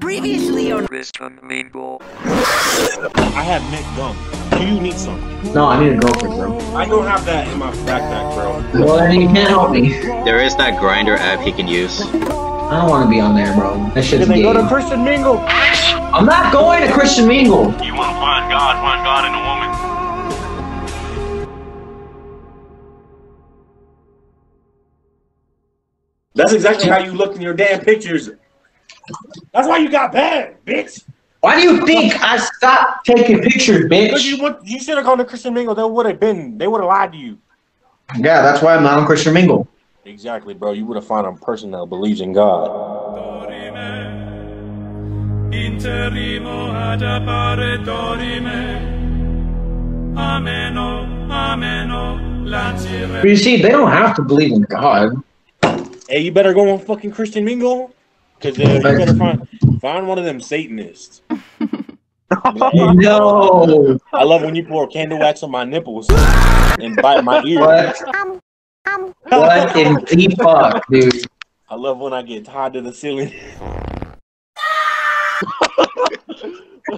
Previously on Christian Mingle. I have mint gum. Do you need some? No, I need a girlfriend, bro. I don't have that in my backpack, bro. Well, then you can't help me. There is that Grindr app he can use. I don't want to be on there, bro. That shit's Then they gay. go to Christian Mingle. I'm not going to Christian Mingle. You want to find God, find God in a woman. That's exactly how you look in your damn pictures. That's why you got bad, bitch. Why do you think I stopped taking pictures, Because you bitch? you should have gone to Christian Mingle. They would have been. They would have lied to you. Yeah, that's why I'm not on Christian Mingle. Exactly, bro. You would have found a person that believes in God. dorime, ad appare dorime. Ameno, ameno, lancire. But you see, they don't have to believe in God. Hey, you better go on fucking Christian Mingle, because uh, you better find find one of them Satanists. No. I love when you pour candle wax on my nipples and bite my ear. What? What in the fuck, dude? I love when I get tied to the ceiling.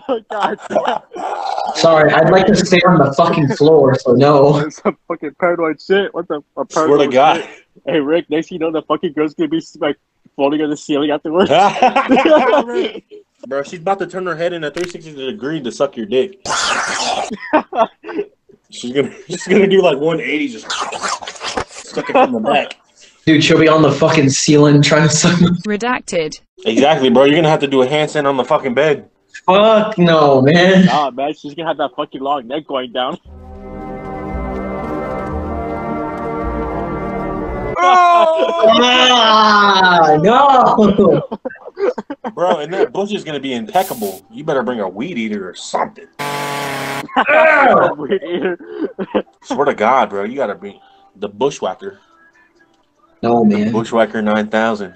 oh, God. Sorry, I'd like to stay on the fucking floor, so no. some fucking paranoid shit. What the? A Swear to God. shit. Hey Rick, next thing you know, the fucking girl's gonna be like floating on the ceiling afterwards. Bro, she's about to turn her head in a 360 degree to suck your dick. she's gonna she's gonna do like 180 just suck it from the back. Dude, she'll be on the fucking ceiling trying to suck Redacted. Exactly, bro. You're gonna have to do a handstand on the fucking bed. Fuck no, man. Nah, man, she's gonna have that fucking long neck going down. Ah, no. Bro, and that bush is gonna be impeccable. You better bring a weed eater or something. Weird eater. Swear to God, bro, you gotta be the bushwhacker. No, man. Bushwhacker 9000.